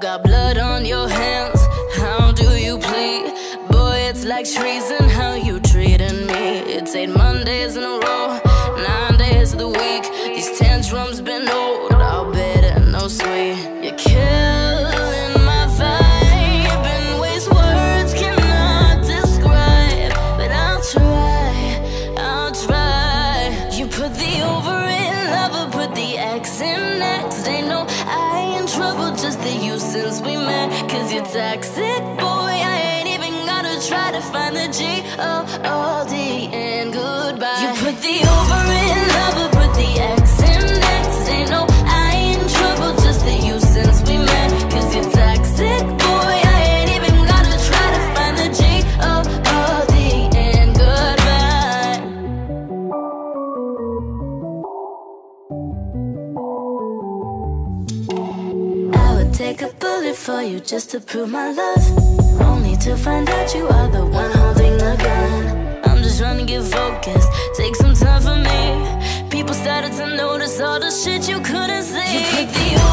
Got blood on your hands, how do you plead? Boy, it's like treason how you treating me. It's eight Mondays in a row, nine days of the week. These tantrums been old, I'll bet it no sweet. You're killing my vibe in ways words cannot describe. But I'll try, I'll try. You put the over in lover, put the X in since we met. Cause you're toxic, boy. I ain't even gotta try to find the G O O D take a bullet for you just to prove my love. Only to find out you are the one holding the gun. I'm just trying to get focused. Take some time for me. People started to notice all the shit you couldn't see.